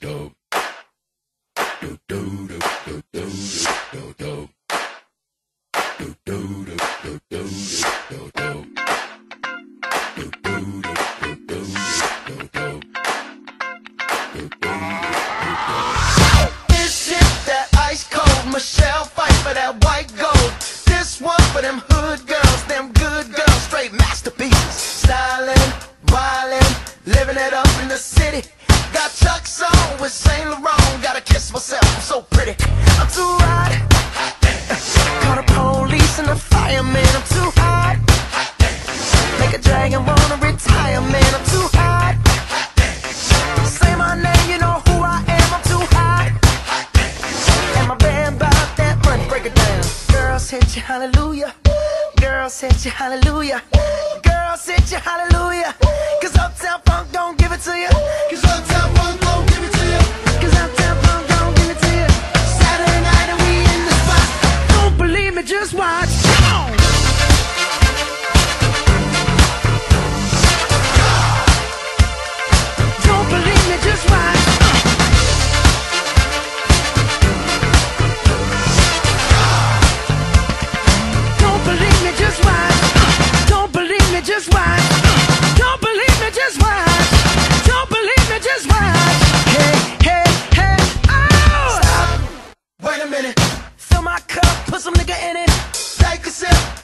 do. Do do do do. Michelle fight for that white gold. This one for them hood girls, them good girls, straight masterpieces. Styling, wildin', living it up in the city. With Saint Laurent. Gotta kiss myself, I'm so pretty. I'm too hot. Call the police and the fireman. I'm too hot. Make a dragon wanna retire, man. I'm too hot. Say my name, you know who I am. I'm too hot. And my band bought that money, break it down. Girls hit you, hallelujah. Girls hit you, hallelujah. Girls hit you, hallelujah. Cause Just watch. Don't believe me, just watch. Don't believe me, just watch. Don't believe me, just watch. Don't believe me, just watch. Don't believe me, just watch. Hey, hey, hey, oh! Stop. Wait a minute. Fill my cup some nigga in it. Take a sip.